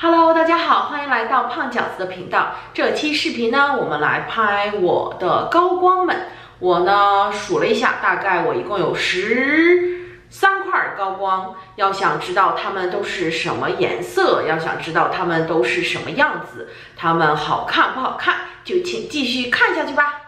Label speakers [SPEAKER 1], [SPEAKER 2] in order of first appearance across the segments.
[SPEAKER 1] Hello，大家好，欢迎来到胖饺子的频道。这期视频呢，我们来拍我的高光们。我呢数了一下，大概我一共有十三块高光。要想知道它们都是什么颜色，要想知道它们都是什么样子，它们好看不好看，就请继续看下去吧。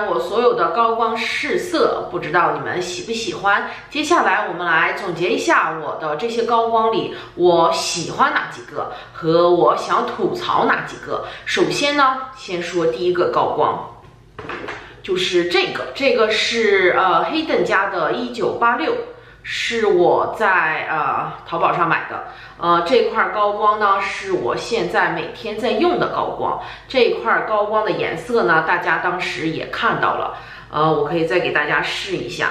[SPEAKER 1] 我所有的高光试色，不知道你们喜不喜欢？接下来我们来总结一下我的这些高光里，我喜欢哪几个，和我想吐槽哪几个。首先呢，先说第一个高光，就是这个，这个是呃黑邓家的1986。是我在呃淘宝上买的，呃这块高光呢是我现在每天在用的高光，这块高光的颜色呢大家当时也看到了，呃我可以再给大家试一下，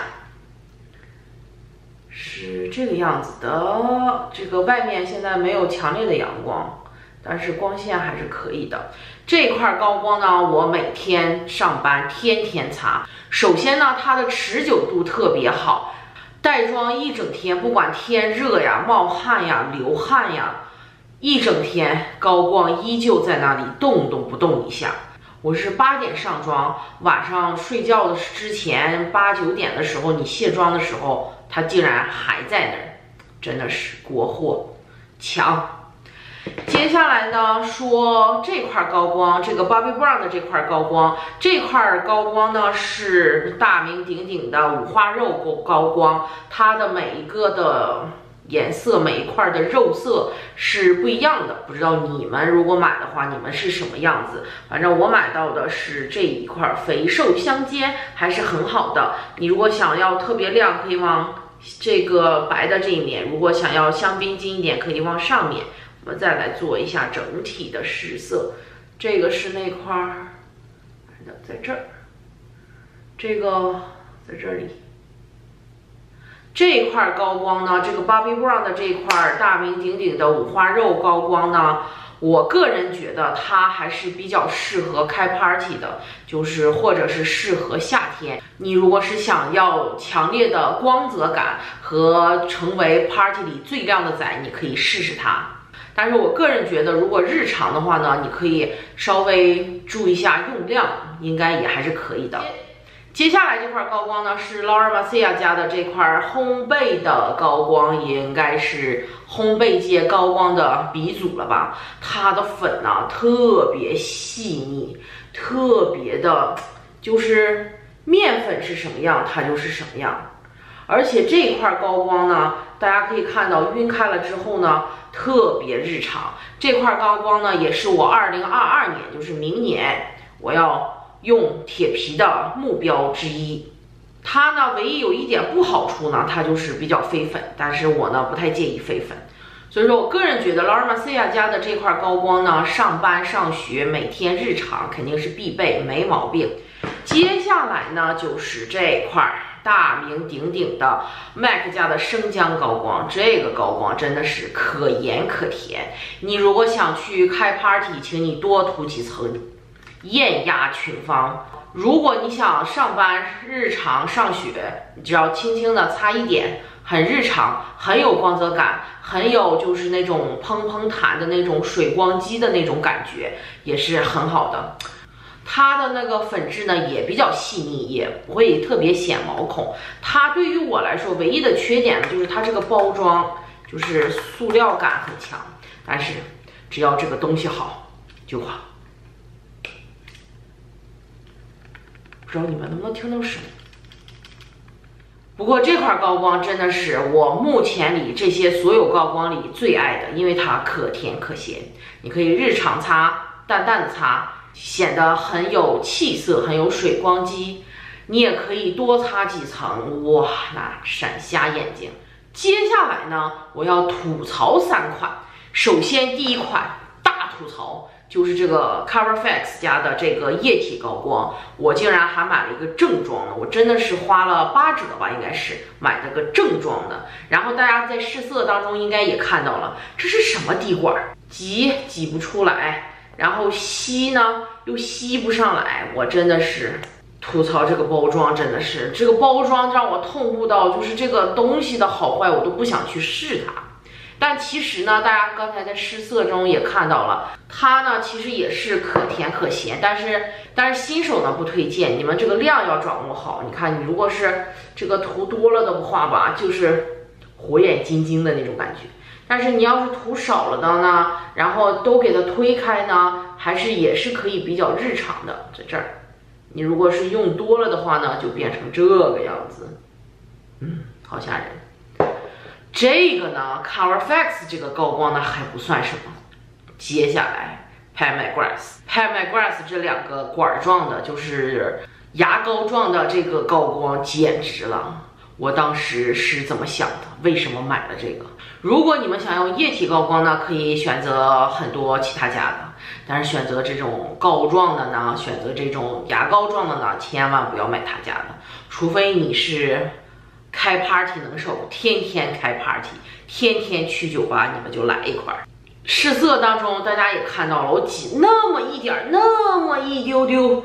[SPEAKER 1] 是这个样子的，这个外面现在没有强烈的阳光，但是光线还是可以的。这块高光呢我每天上班天天擦，首先呢它的持久度特别好。带妆一整天，不管天热呀、冒汗呀、流汗呀，一整天高光依旧在那里动都不动一下。我是八点上妆，晚上睡觉的之前八九点的时候，你卸妆的时候，它竟然还在那儿，真的是国货，强。接下来呢，说这块高光，这个 Bobbi Brown 的这块高光，这块高光呢是大名鼎鼎的五花肉高高光，它的每一个的颜色，每一块的肉色是不一样的。不知道你们如果买的话，你们是什么样子？反正我买到的是这一块，肥瘦相间，还是很好的。你如果想要特别亮，可以往这个白的这一面；如果想要香槟金一点，可以往上面。我们再来做一下整体的试色，这个是那块儿，在这儿，这个在这里，这块高光呢，这个 Bobbi Brown 的这块大名鼎鼎的五花肉高光呢，我个人觉得它还是比较适合开 party 的，就是或者是适合夏天。你如果是想要强烈的光泽感和成为 party 里最靓的仔，你可以试试它。但是我个人觉得，如果日常的话呢，你可以稍微注意一下用量，应该也还是可以的。接下来这块高光呢，是 Laura Mercier 家的这块烘焙的高光，应该是烘焙界高光的鼻祖了吧？它的粉呢特别细腻，特别的，就是面粉是什么样，它就是什么样。而且这块高光呢，大家可以看到晕开了之后呢，特别日常。这块高光呢，也是我二零二二年，就是明年我要用铁皮的目标之一。它呢，唯一有一点不好处呢，它就是比较飞粉，但是我呢不太介意飞粉。所以说我个人觉得 Laura Mercier 家的这块高光呢，上班上学每天日常肯定是必备，没毛病。接下来呢，就是这块。大名鼎鼎的 MAC 家的生姜高光，这个高光真的是可盐可甜。你如果想去开 party，请你多涂几层，艳压群芳。如果你想上班、日常上学，你只要轻轻的擦一点，很日常，很有光泽感，很有就是那种砰砰弹的那种水光肌的那种感觉，也是很好的。它的那个粉质呢也比较细腻，也不会特别显毛孔。它对于我来说唯一的缺点呢，就是它这个包装就是塑料感很强。但是只要这个东西好就好。不知道你们能不能听到声？不过这块高光真的是我目前里这些所有高光里最爱的，因为它可甜可咸，你可以日常擦，淡淡的擦。显得很有气色，很有水光肌。你也可以多擦几层，哇，那闪瞎眼睛。接下来呢，我要吐槽三款。首先，第一款大吐槽就是这个 CoverFX 家的这个液体高光，我竟然还买了一个正装的，我真的是花了八折吧，应该是买了个正装的。然后大家在试色当中应该也看到了，这是什么滴管？挤挤不出来。然后吸呢，又吸不上来，我真的是吐槽这个包装，真的是这个包装让我痛不到，就是这个东西的好坏我都不想去试它。但其实呢，大家刚才在试色中也看到了，它呢其实也是可甜可咸，但是但是新手呢不推荐，你们这个量要掌握好。你看你如果是这个涂多了的话吧，就是火眼金睛的那种感觉。但是你要是涂少了的呢，然后都给它推开呢，还是也是可以比较日常的，在这儿你如果是用多了的话呢，就变成这个样子。嗯，好吓人。这个呢，Colorflex 这个高光呢还不算什么，接下来 p a m a Grass、p a m a Grass 这两个管状的，就是牙膏状的这个高光简直了。我当时是怎么想的？为什么买了这个？如果你们想用液体高光呢，可以选择很多其他家的，但是选择这种膏状的呢，选择这种牙膏状的呢，千万不要买他家的，除非你是开 party 能手，天天开 party，天天去酒吧，你们就来一块儿。试色当中，大家也看到了，我挤那么一点儿，那么一丢丢。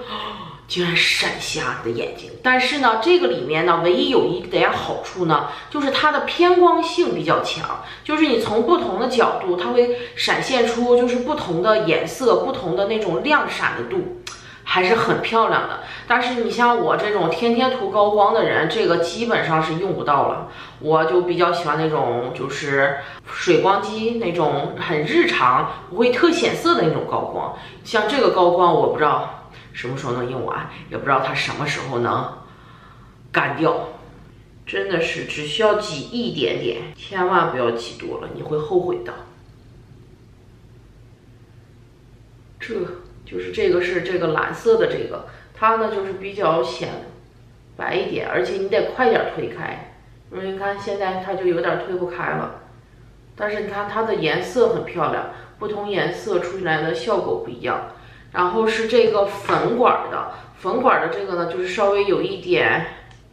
[SPEAKER 1] 竟然闪瞎你的眼睛！但是呢，这个里面呢，唯一有一点好处呢，就是它的偏光性比较强，就是你从不同的角度，它会闪现出就是不同的颜色、不同的那种亮闪的度，还是很漂亮的。但是你像我这种天天涂高光的人，这个基本上是用不到了。我就比较喜欢那种就是水光肌那种很日常、不会特显色的那种高光。像这个高光，我不知道。什么时候能用完？也不知道它什么时候能干掉。真的是只需要挤一点点，千万不要挤多了，你会后悔的。这就是这个是这个蓝色的这个，它呢就是比较显白一点，而且你得快点推开，因为你看现在它就有点推不开了。但是你看它的颜色很漂亮，不同颜色出来的效果不一样。然后是这个粉管的，粉管的这个呢，就是稍微有一点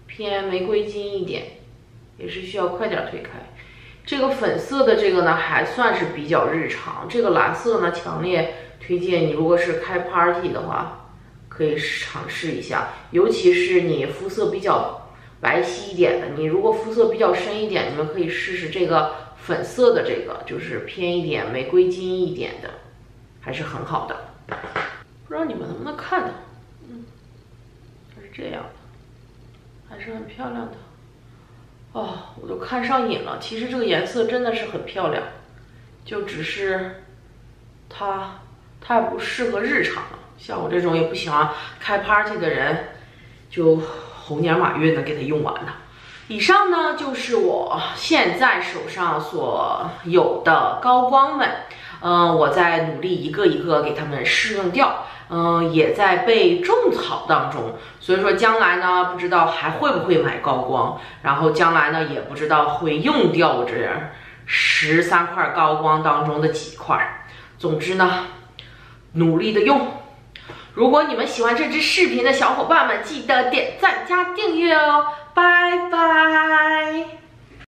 [SPEAKER 1] 偏玫瑰金一点，也是需要快点推开。这个粉色的这个呢，还算是比较日常。这个蓝色呢，强烈推荐你，如果是开 party 的话，可以尝试一下。尤其是你肤色比较白皙一点的，你如果肤色比较深一点，你们可以试试这个粉色的这个，就是偏一点玫瑰金一点的，还是很好的。不知道你们能不能看到，嗯，它是这样的，还是很漂亮的，哦，我都看上瘾了。其实这个颜色真的是很漂亮，就只是它太不适合日常了。像我这种也不喜欢开 party 的人，就猴年马月能给它用完呢。以上呢就是我现在手上所有的高光们，嗯，我在努力一个一个给他们试用掉。嗯，也在被种草当中，所以说将来呢，不知道还会不会买高光，然后将来呢，也不知道会用掉这十三块高光当中的几块。总之呢，努力的用。如果你们喜欢这支视频的小伙伴们，记得点赞加订阅哦，拜拜。